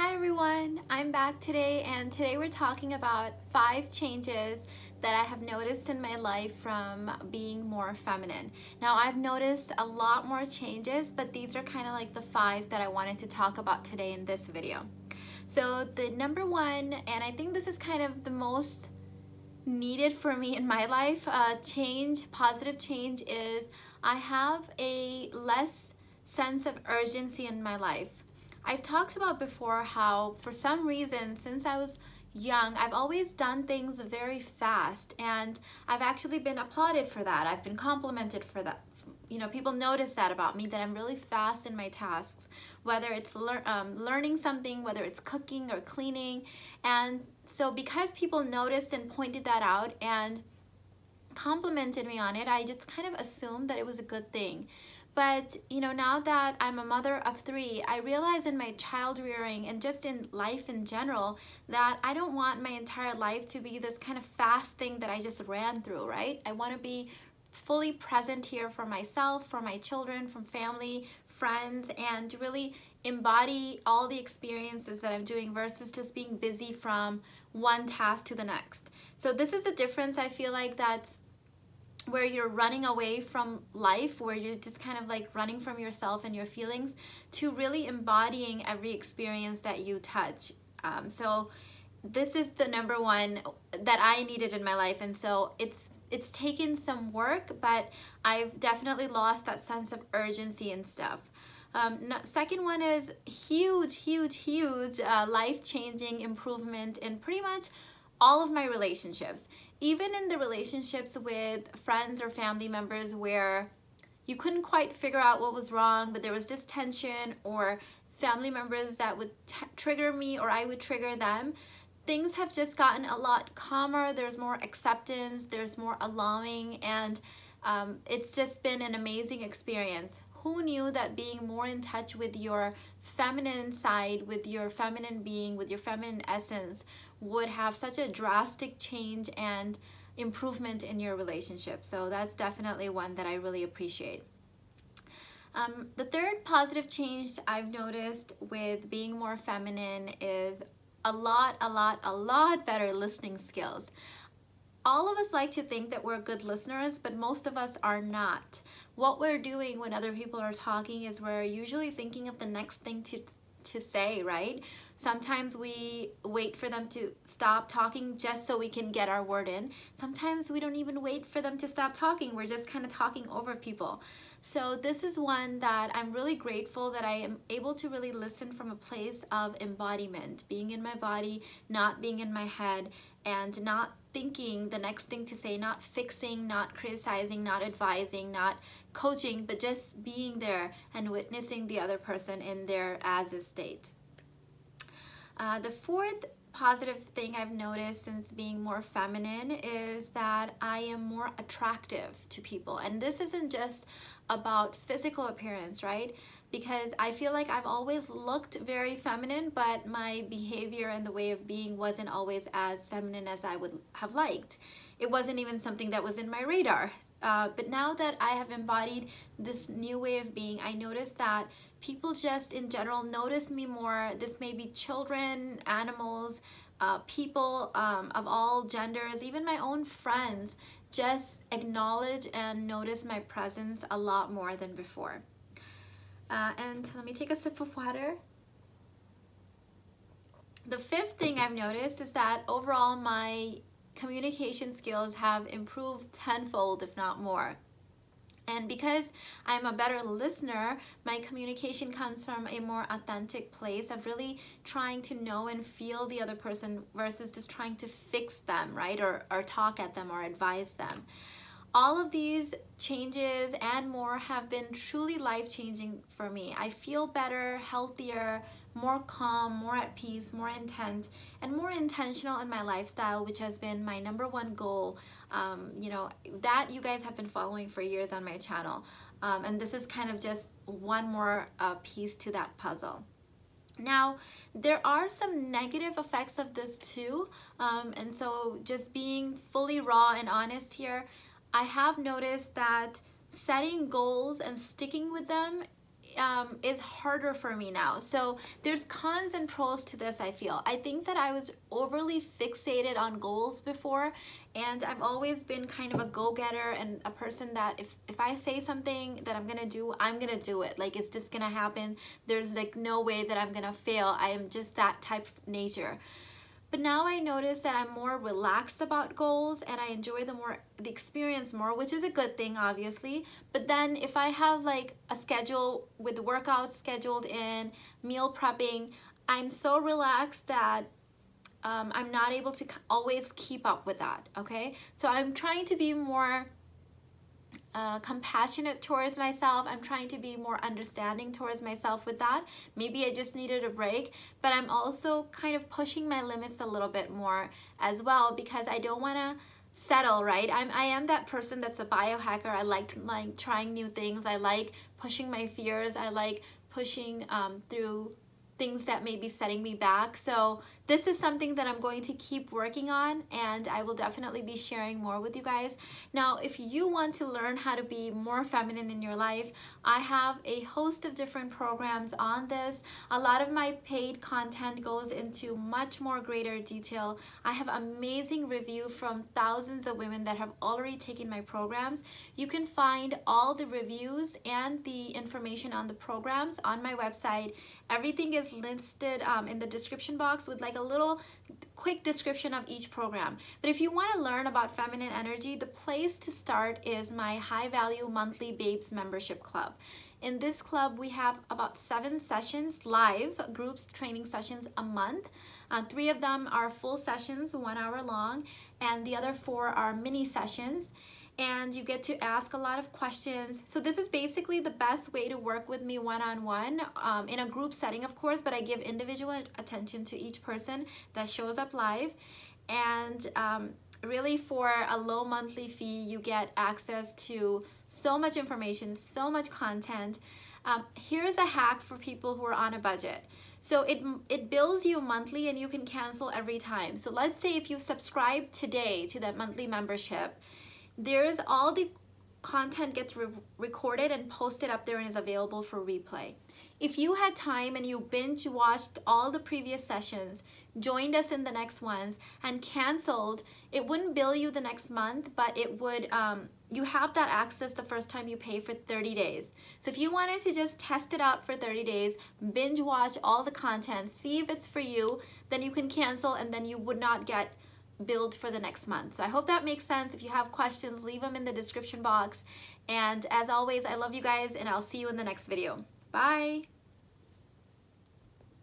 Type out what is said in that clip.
Hi everyone, I'm back today and today we're talking about five changes that I have noticed in my life from being more feminine. Now I've noticed a lot more changes but these are kind of like the five that I wanted to talk about today in this video. So the number one, and I think this is kind of the most needed for me in my life, uh, change, positive change is I have a less sense of urgency in my life. I've talked about before how for some reason since I was young I've always done things very fast and I've actually been applauded for that. I've been complimented for that. You know, people notice that about me that I'm really fast in my tasks, whether it's lear um, learning something, whether it's cooking or cleaning. And so because people noticed and pointed that out and complimented me on it, I just kind of assumed that it was a good thing. But, you know, now that I'm a mother of three, I realize in my child rearing and just in life in general that I don't want my entire life to be this kind of fast thing that I just ran through, right? I want to be fully present here for myself, for my children, from family, friends, and really embody all the experiences that I'm doing versus just being busy from one task to the next. So this is a difference I feel like that's where you're running away from life, where you're just kind of like running from yourself and your feelings, to really embodying every experience that you touch. Um, so this is the number one that I needed in my life, and so it's it's taken some work, but I've definitely lost that sense of urgency and stuff. Um, second one is huge, huge, huge uh, life-changing improvement in pretty much all of my relationships even in the relationships with friends or family members where you couldn't quite figure out what was wrong, but there was this tension or family members that would trigger me or I would trigger them, things have just gotten a lot calmer. There's more acceptance, there's more allowing, and um, it's just been an amazing experience. Who knew that being more in touch with your feminine side, with your feminine being, with your feminine essence would have such a drastic change and improvement in your relationship. So that's definitely one that I really appreciate. Um, the third positive change I've noticed with being more feminine is a lot, a lot, a lot better listening skills. All of us like to think that we're good listeners, but most of us are not. What we're doing when other people are talking is we're usually thinking of the next thing to, to say, right? Sometimes we wait for them to stop talking just so we can get our word in. Sometimes we don't even wait for them to stop talking. We're just kind of talking over people. So this is one that I'm really grateful that I am able to really listen from a place of embodiment, being in my body, not being in my head, and not thinking the next thing to say, not fixing, not criticizing, not advising, not coaching, but just being there and witnessing the other person in their as a state. Uh, the fourth positive thing I've noticed since being more feminine is that I am more attractive to people. And this isn't just about physical appearance, right? Because I feel like I've always looked very feminine, but my behavior and the way of being wasn't always as feminine as I would have liked. It wasn't even something that was in my radar. Uh, but now that I have embodied this new way of being, I noticed that people just in general notice me more. This may be children, animals, uh, people um, of all genders, even my own friends, just acknowledge and notice my presence a lot more than before. Uh, and let me take a sip of water. The fifth thing I've noticed is that overall my communication skills have improved tenfold, if not more. And because I'm a better listener, my communication comes from a more authentic place of really trying to know and feel the other person versus just trying to fix them, right? Or, or talk at them or advise them. All of these changes and more have been truly life-changing for me. I feel better, healthier, more calm, more at peace, more intent, and more intentional in my lifestyle, which has been my number one goal um, you know, that you guys have been following for years on my channel. Um, and this is kind of just one more uh, piece to that puzzle. Now, there are some negative effects of this too. Um, and so just being fully raw and honest here, I have noticed that setting goals and sticking with them um, is harder for me now. So there's cons and pros to this, I feel. I think that I was overly fixated on goals before and I've always been kind of a go-getter and a person that if, if I say something that I'm gonna do, I'm gonna do it. Like it's just gonna happen. There's like no way that I'm gonna fail. I am just that type of nature. But now I notice that I'm more relaxed about goals and I enjoy the more the experience more, which is a good thing obviously. But then if I have like a schedule with workouts scheduled in, meal prepping, I'm so relaxed that um, I'm not able to always keep up with that, okay? So I'm trying to be more uh, compassionate towards myself. I'm trying to be more understanding towards myself with that. Maybe I just needed a break, but I'm also kind of pushing my limits a little bit more as well because I don't want to settle, right? I'm, I am that person that's a biohacker. I like, like trying new things. I like pushing my fears. I like pushing um, through things that may be setting me back. So this is something that I'm going to keep working on and I will definitely be sharing more with you guys. Now, if you want to learn how to be more feminine in your life, I have a host of different programs on this. A lot of my paid content goes into much more greater detail. I have amazing review from thousands of women that have already taken my programs. You can find all the reviews and the information on the programs on my website Everything is listed um, in the description box with like a little quick description of each program. But if you want to learn about feminine energy, the place to start is my high value monthly babes membership club. In this club, we have about seven sessions, live groups training sessions a month. Uh, three of them are full sessions, one hour long, and the other four are mini sessions and you get to ask a lot of questions. So this is basically the best way to work with me one-on-one -on -one, um, in a group setting, of course, but I give individual attention to each person that shows up live. And um, really for a low monthly fee, you get access to so much information, so much content. Um, here's a hack for people who are on a budget. So it, it bills you monthly and you can cancel every time. So let's say if you subscribe today to that monthly membership, there's all the content gets re recorded and posted up there and is available for replay. If you had time and you binge watched all the previous sessions, joined us in the next ones, and canceled, it wouldn't bill you the next month, but it would, um, you have that access the first time you pay for 30 days. So if you wanted to just test it out for 30 days, binge watch all the content, see if it's for you, then you can cancel and then you would not get billed for the next month. So I hope that makes sense. If you have questions, leave them in the description box. And as always, I love you guys and I'll see you in the next video. Bye.